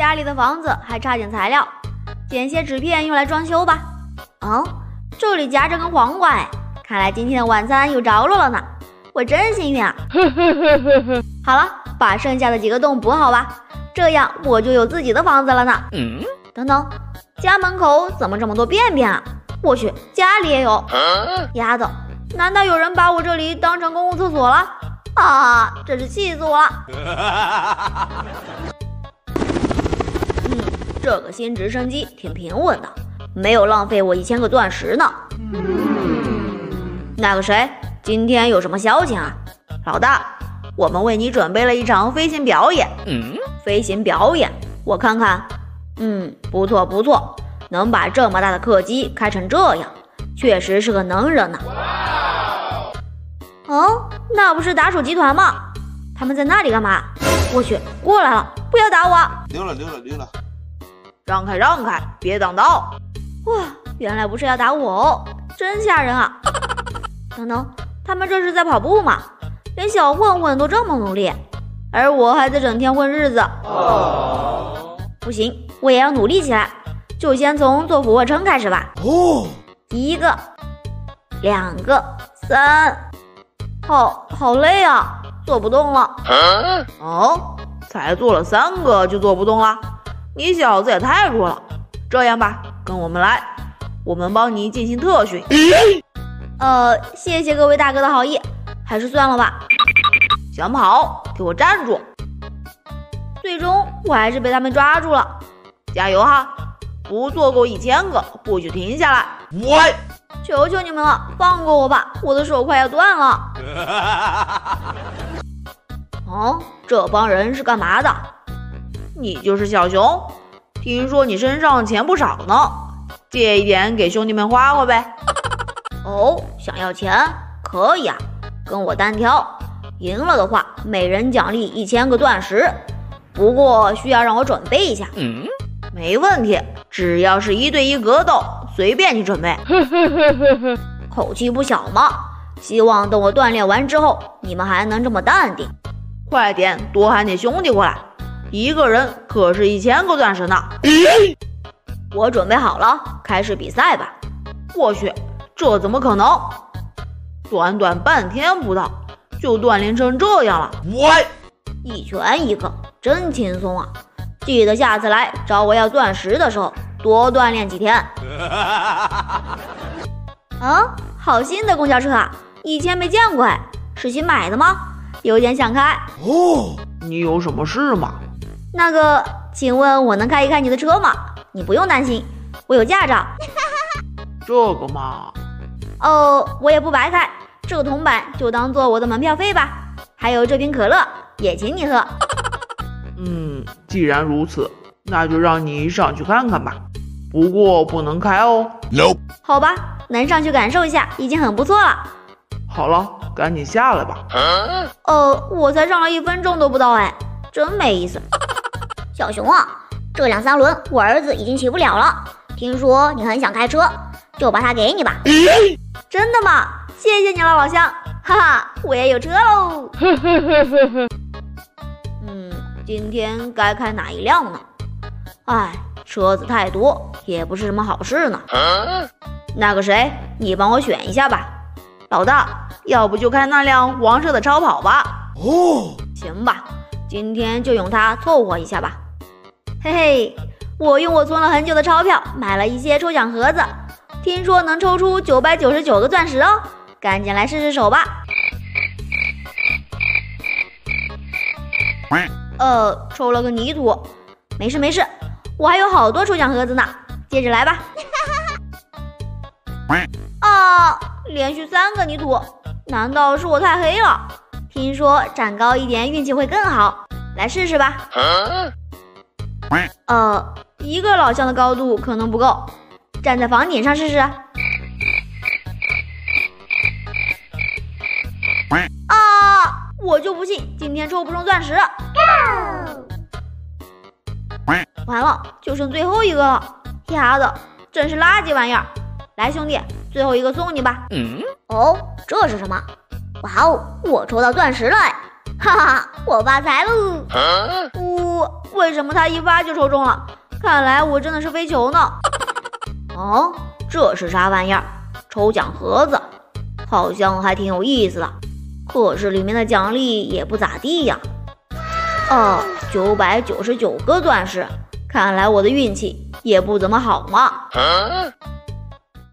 家里的房子还差点材料，捡些纸片用来装修吧。哦，这里夹着根黄瓜哎，看来今天的晚餐有着落了呢。我真幸运啊！好了，把剩下的几个洞补好吧，这样我就有自己的房子了呢。嗯等等，家门口怎么这么多便便啊？我去，家里也有。丫头，难道有人把我这里当成公共厕所了？啊，真是气死我了！嗯，这个新直升机挺平稳的，没有浪费我一千个钻石呢。那个谁？今天有什么消息啊，老大？我们为你准备了一场飞行表演。嗯，飞行表演，我看看。嗯，不错不错，能把这么大的客机开成这样，确实是个能人呐。哦，那不是打手集团吗？他们在那里干嘛？我去，过来了，不要打我！溜了溜了溜了，让开让开，别挡道！哇，原来不是要打我哦，真吓人啊！等等。他们这是在跑步吗？连小混混都这么努力，而我还在整天混日子。不行，我也要努力起来。就先从做俯卧撑开始吧。哦，一个，两个，三，好好累啊，做不动了。哦，才做了三个就做不动了？你小子也太弱了。这样吧，跟我们来，我们帮你进行特训。呃，谢谢各位大哥的好意，还是算了吧。想跑，给我站住！最终我还是被他们抓住了。加油哈！不做够一千个，不许停下来。喂！求求你们了，放过我吧，我的手快要断了。哦，这帮人是干嘛的？你就是小熊，听说你身上钱不少呢，借一点给兄弟们花花呗。哦，想要钱可以啊，跟我单挑，赢了的话，每人奖励一千个钻石。不过需要让我准备一下。嗯，没问题，只要是一对一格斗，随便你准备。口气不小嘛，希望等我锻炼完之后，你们还能这么淡定。快点多喊点兄弟过来，一个人可是一千个钻石呢。我准备好了，开始比赛吧。我去。这怎么可能？短短半天不到就锻炼成这样了。我，一拳一个，真轻松啊！记得下次来找我要钻石的时候多锻炼几天。啊，好新的公交车啊，以前没见过哎，是新买的吗？有点想开。哦，你有什么事吗？那个，请问我能开一开你的车吗？你不用担心，我有驾照。这个嘛。哦，我也不白开，这个铜板就当做我的门票费吧。还有这瓶可乐也请你喝。嗯，既然如此，那就让你上去看看吧。不过不能开哦。No。好吧，能上去感受一下已经很不错了。好了，赶紧下来吧。呃，我才上了一分钟都不到哎，真没意思。小熊啊，这两三轮我儿子已经骑不了了。听说你很想开车。就把它给你吧，真的吗？谢谢你了，老乡，哈哈，我也有车喽。嗯，今天该开哪一辆呢？哎，车子太多也不是什么好事呢。那个谁，你帮我选一下吧。老大，要不就开那辆黄色的超跑吧。哦，行吧，今天就用它凑合一下吧。嘿嘿，我用我存了很久的钞票买了一些抽奖盒子。听说能抽出九百九十九个钻石哦，赶紧来试试手吧。呃，抽了个泥土，没事没事，我还有好多抽奖盒子呢，接着来吧。啊，连续三个泥土，难道是我太黑了？听说长高一点运气会更好，来试试吧。呃，一个老乡的高度可能不够。站在房顶上试试。啊！我就不信今天抽不中钻石。完了，就剩最后一个了。丫的，真是垃圾玩意儿！来，兄弟，最后一个送你吧。嗯哦，这是什么？哇哦，我抽到钻石了！哈哈，我发财喽！呜，为什么他一发就抽中了？看来我真的是飞球呢。哦，这是啥玩意儿？抽奖盒子，好像还挺有意思的。可是里面的奖励也不咋地呀。哦，九百九十九个钻石，看来我的运气也不怎么好嘛。